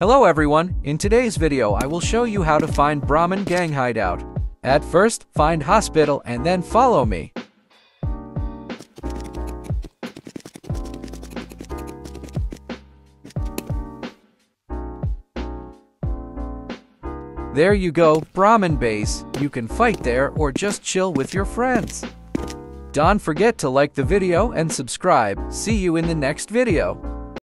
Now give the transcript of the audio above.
Hello everyone, in today's video I will show you how to find Brahman gang hideout. At first, find hospital and then follow me. There you go, Brahman base. You can fight there or just chill with your friends. Don't forget to like the video and subscribe. See you in the next video.